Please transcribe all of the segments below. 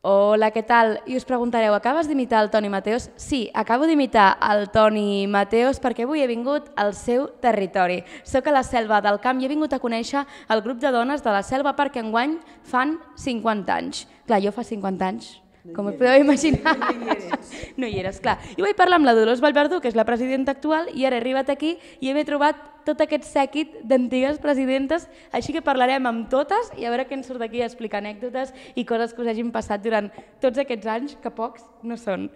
Hola, què tal? I us preguntareu, acabes d'imitar el Toni Mateos? Sí, acabo d'imitar el Toni Mateos perquè avui he vingut al seu territori. Soc a la Selva del Camp i he vingut a conèixer el grup de dones de la Selva perquè enguany fan 50 anys. Clar, jo fa 50 anys, com us podeu imaginar. No hi eres, clar. I vaig parlar amb la Dolors Vallverdú, que és la presidenta actual, i ara he arribat aquí i he trobat tot aquest sèquit d'antigues presidentes, així que parlarem amb totes i a veure què ens surt d'aquí a explicar anècdotes i coses que us hagin passat durant tots aquests anys, que pocs no són.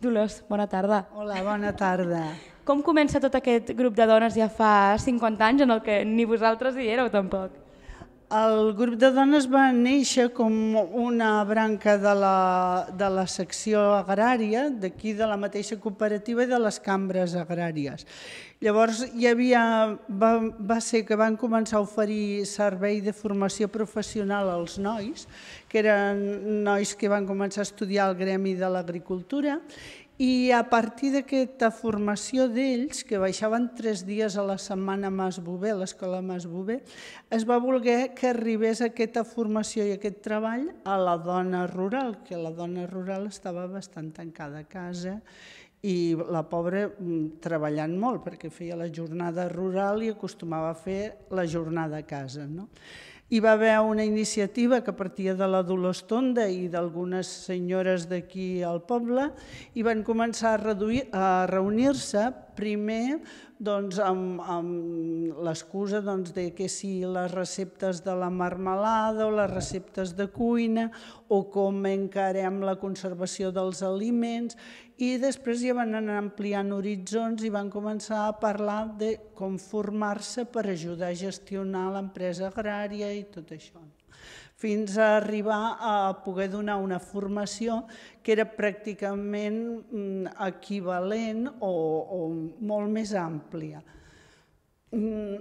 Dolors, bona tarda. Hola, bona tarda. Com comença tot aquest grup de dones ja fa 50 anys en el que ni vosaltres hi éreu tampoc? El grup de dones va néixer com una branca de la, de la secció agrària, d'aquí de la mateixa cooperativa i de les cambres agràries. Llavors hi havia, va, va ser que van començar a oferir servei de formació professional als nois, que eren nois que van començar a estudiar el gremi de l'agricultura i a partir d'aquesta formació d'ells, que baixaven tres dies a la setmana a Mas Bové, a l'escola Mas Bové, es va voler que arribés aquesta formació i aquest treball a la dona rural, que la dona rural estava bastant tancada a casa i la pobra mm, treballant molt, perquè feia la jornada rural i acostumava a fer la jornada a casa. No? Hi va haver una iniciativa que partia de la Dolors Tonda i d'algunes senyores d'aquí al poble i van començar a, reduir, a reunir-se primer doncs, amb, amb l'excusa doncs, de que si les receptes de la marmelada o les receptes de cuina o com encarem la conservació dels aliments. I després ja van anar ampliant horitzons i van començar a parlar de com formar-se per ajudar a gestionar l'empresa agrària i tot això fins a arribar a poder donar una formació que era pràcticament mm, equivalent o, o molt més àmplia. Mm.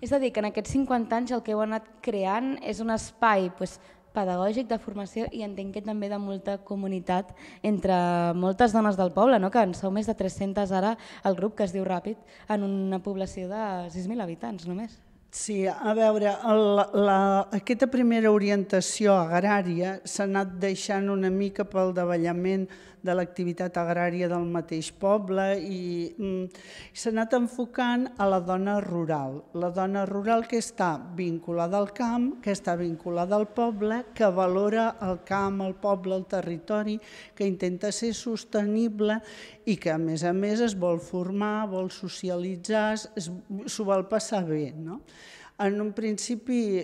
És a dir, que en aquests 50 anys el que heu anat creant és un espai pues, pedagògic de formació i entenc que també de molta comunitat entre moltes dones del poble, no? que en sou més de 300 ara el grup que es diu Ràpid en una població de 6.000 habitants només. Sí, a veure, la, la, aquesta primera orientació agrària s'ha anat deixant una mica pel davallament de l'activitat agrària del mateix poble i mm, s'ha anat enfocant a la dona rural. La dona rural que està vinculada al camp, que està vinculada al poble, que valora el camp, el poble, el territori, que intenta ser sostenible i que a més a més es vol formar, vol socialitzar, s'ho vol passar bé. No? En un principi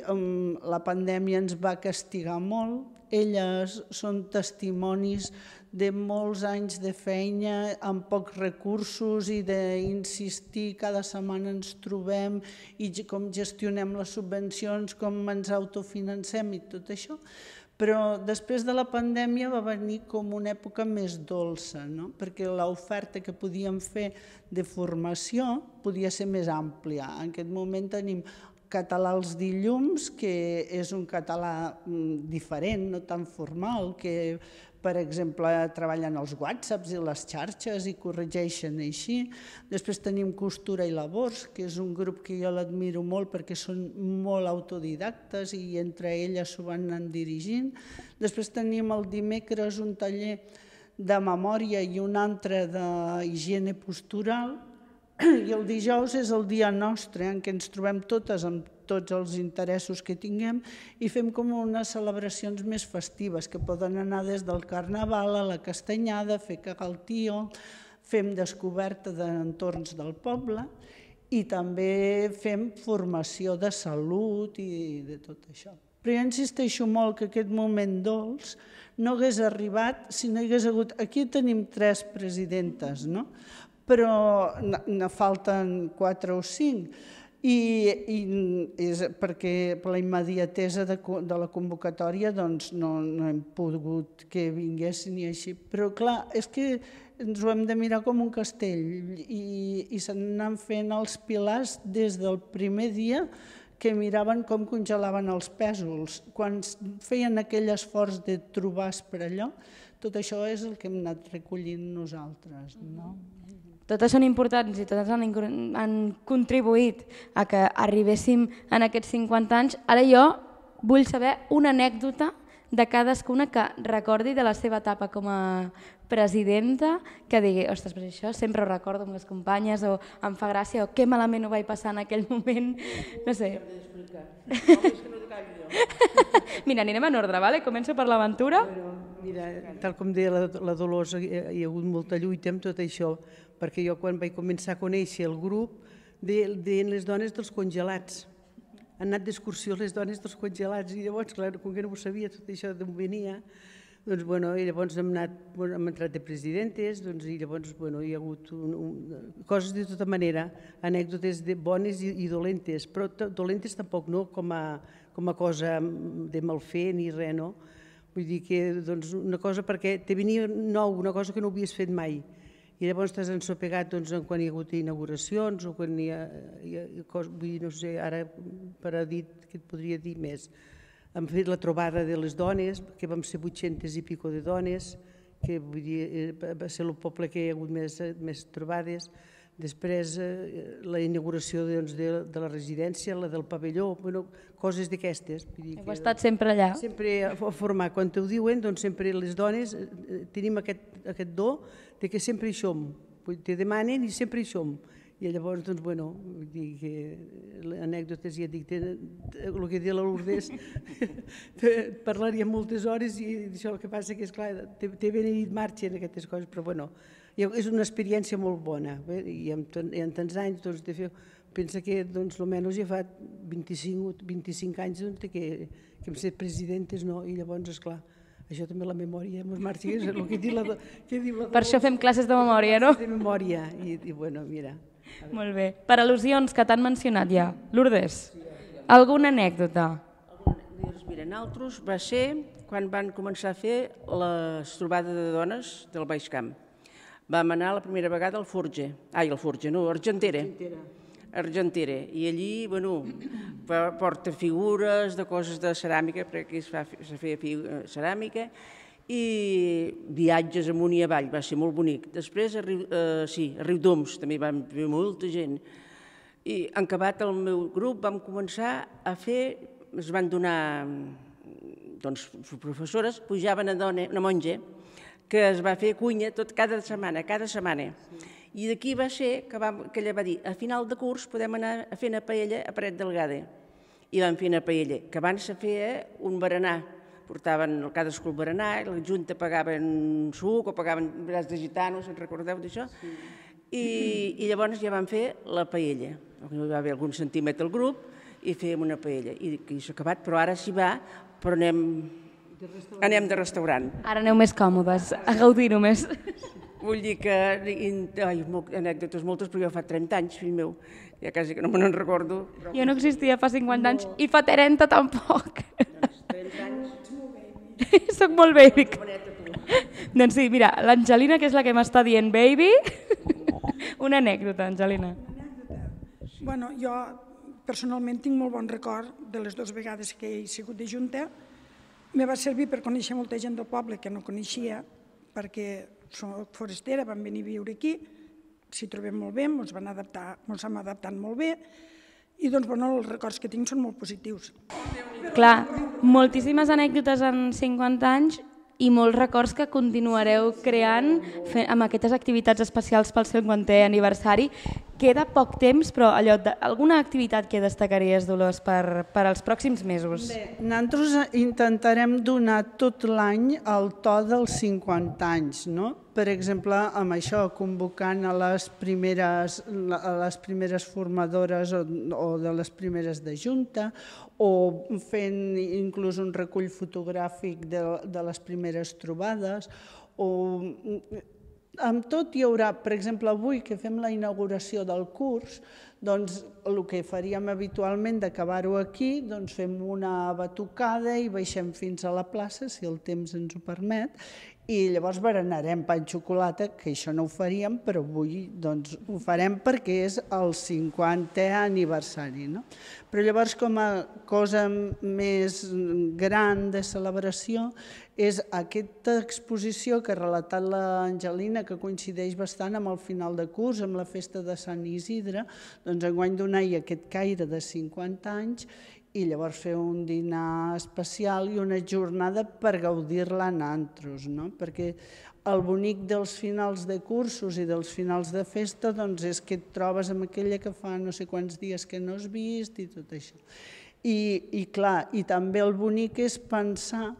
la pandèmia ens va castigar molt, elles són testimonis de molts anys de feina amb pocs recursos i d'insistir, cada setmana ens trobem i com gestionem les subvencions, com ens autofinancem i tot això. Però després de la pandèmia va venir com una època més dolça, no? perquè l'oferta que podíem fer de formació podia ser més àmplia. En aquest moment tenim català als dilluns, que és un català mm, diferent, no tan formal, que per exemple, treballen els whatsapps i les xarxes i corregeixen així. Després tenim Costura i Labors, que és un grup que jo l'admiro molt perquè són molt autodidactes i entre elles s'ho van anar dirigint. Després tenim el dimecres un taller de memòria i un altre d'higiene postural, i el dijous és el dia nostre en què ens trobem totes amb tots els interessos que tinguem i fem com unes celebracions més festives que poden anar des del carnaval a la castanyada, fer cagar el tio, fem descoberta d'entorns del poble i també fem formació de salut i de tot això. Però jo insisteixo molt que aquest moment dolç no hagués arribat si no hi hagués hagut... Aquí tenim tres presidentes, no? Però ne falten quatre o cinc. I, i és perquè per la immediatesa de, de la convocatòria doncs no, no hem pogut que vinguessin i així. Però clar, és que ens ho hem de mirar com un castell i, i se n'han fent els pilars des del primer dia que miraven com congelaven els pèsols. Quan feien aquell esforç de trobar per allò, tot això és el que hem anat recollint nosaltres. No? Totes són importants i totes han, han contribuït a que arribéssim en aquests 50 anys. Ara jo vull saber una anècdota de cadascuna que recordi de la seva etapa com a presidenta, que digui, ostres, però això sempre ho recordo amb les companyes, o em fa gràcia, o que malament ho vaig passar en aquell moment, no sé. Mira, anirem en ordre, vale? començo per l'aventura. Mira, tal com deia la, la Dolors, hi ha, hi ha hagut molta lluita amb tot això, perquè jo quan vaig començar a conèixer el grup, deien les dones dels congelats. Han anat d'excursió les dones dels congelats i llavors, clar, com que no ho sabia tot això d'on venia, doncs, bueno, i llavors hem, anat, bueno, hem entrat de presidentes doncs, i llavors bueno, hi ha hagut un, un, coses de tota manera, anècdotes de bones i, i dolentes, però dolentes tampoc no com a, com a cosa de mal fer ni res, no? Vull dir que doncs, una cosa perquè te venia nou, una cosa que no havies fet mai i llavors t'has ensopegat doncs, quan hi ha hagut inauguracions o quan hi ha, hi ha cos, vull dir, no sé, ara per a dit que et podria dir més. Hem fet la trobada de les dones, que vam ser 800 i pico de dones, que vull dir, eh, va ser el poble que hi ha hagut més, més trobades. Després eh, la inauguració doncs, de, de la residència, la del pavelló, bueno, coses d'aquestes. Heu estat sempre allà. Sempre a formar. Quan t'ho diuen, doncs sempre les dones eh, tenim aquest, aquest do de que sempre hi som, te demanen i sempre hi som. I llavors, doncs, bueno, vull dir que anècdotes, ja dic, el que diu la Lourdes, parlaria moltes hores i això el que passa que, és clar, té, té ben dit marxa en aquestes coses, però bueno, és una experiència molt bona, bé? i en, en tants anys, doncs, de fer, pensa que, doncs, almenys ja fa 25, 25 anys doncs, que, que hem set presidentes, no? i llavors, és clar, això també la memòria, mos marxa, és el que diu la, que diu la Per això fem classes de memòria, no? De memòria, i, i bueno, mira. Molt bé. Per al·lusions que t'han mencionat ja. Lourdes, alguna anècdota? Doncs mira, nosaltres va ser quan van començar a fer les trobades de dones del Baix Camp. Vam anar la primera vegada al Forge, ai, al Forge, no, Argentera. Argentera. Argentera. I allí, bueno, porta figures de coses de ceràmica, perquè aquí es, fa, es feia eh, ceràmica, i viatges amunt i avall, va ser molt bonic. Després, a Riu, eh, sí, a Riudoms també vam fer molta gent. I en acabat el meu grup vam començar a fer, es van donar, doncs, professores, pujaven a dona, una monja, que es va fer cunya tot cada setmana, cada setmana. I d'aquí va ser que, vam, que ella va dir, a final de curs podem anar a fer una paella a Paret Delgada. I vam fer una paella, que abans se feia un berenar. Portaven cadascú el berenar, la Junta pagava un suc o pagaven braç de gitanos, en recordeu d'això? Sí. I, I llavors ja vam fer la paella. Hi va haver algun centímetre al grup i fèiem una paella. I, i s'ha acabat, però ara s'hi va, però anem, anem de restaurant. Ara aneu més còmodes, a gaudir només. Vull dir que, ai, anècdotes moltes, però jo fa 30 anys, fill meu, ja quasi que no me n'en recordo. Però... Jo no existia fa 50 no. anys i fa 30 tampoc. Doncs 30 anys. Soc molt baby. doncs sí, mira, l'Angelina, que és la que m'està dient baby, una anècdota, Angelina. Bueno, jo personalment tinc molt bon record de les dues vegades que he sigut de Junta. Me va servir per conèixer molta gent del poble que no coneixia, perquè soc forastera, vam venir a viure aquí, s'hi trobem molt bé, ens van adaptar, ens hem adaptat molt bé, i doncs, bueno, els records que tinc són molt positius. Clar, moltíssimes anècdotes en 50 anys i molts records que continuareu creant amb aquestes activitats especials pel seu 50è aniversari. Queda poc temps, però allò, de, alguna activitat que destacaries, Dolors, per, per als pròxims mesos? Bé, nosaltres intentarem donar tot l'any el to dels 50 anys, no? Per exemple, amb això, convocant a les primeres, a les primeres formadores o, o de les primeres de Junta, o fent inclús un recull fotogràfic de, de les primeres trobades, o amb tot hi haurà, per exemple, avui que fem la inauguració del curs, doncs el que faríem habitualment d'acabar-ho aquí, doncs fem una batucada i baixem fins a la plaça, si el temps ens ho permet, i llavors berenarem pa i xocolata, que això no ho faríem, però avui doncs, ho farem perquè és el 50è aniversari. No? Però llavors, com a cosa més gran de celebració, és aquesta exposició que ha relatat l'Angelina, que coincideix bastant amb el final de curs, amb la festa de Sant Isidre, doncs enguany donar-hi aquest caire de 50 anys i llavors fer un dinar especial i una jornada per gaudir-la en antros, no? perquè el bonic dels finals de cursos i dels finals de festa doncs és que et trobes amb aquella que fa no sé quants dies que no has vist i tot això. I, i clar, i també el bonic és pensar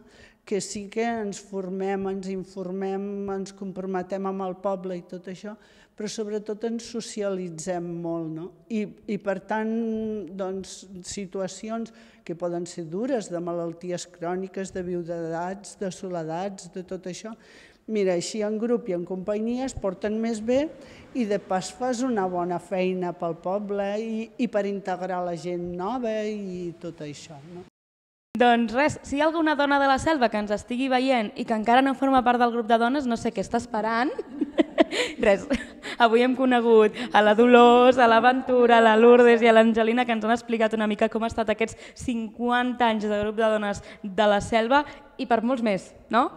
que sí que ens formem, ens informem, ens comprometem amb el poble i tot això, però sobretot ens socialitzem molt. No? I, I per tant, doncs, situacions que poden ser dures, de malalties cròniques, de viudedats, de soledats, de tot això, mira, així en grup i en companyia es porten més bé i de pas fas una bona feina pel poble i, i per integrar la gent nova i tot això. No? Doncs res, si hi ha alguna dona de la selva que ens estigui veient i que encara no forma part del grup de dones, no sé què està esperant. res, avui hem conegut a la Dolors, a l'Aventura, a la Lourdes i a l'Angelina que ens han explicat una mica com ha estat aquests 50 anys de grup de dones de la selva i per molts més, no?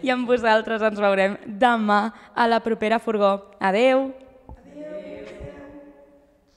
I amb vosaltres ens veurem demà a la propera furgó. Adeu!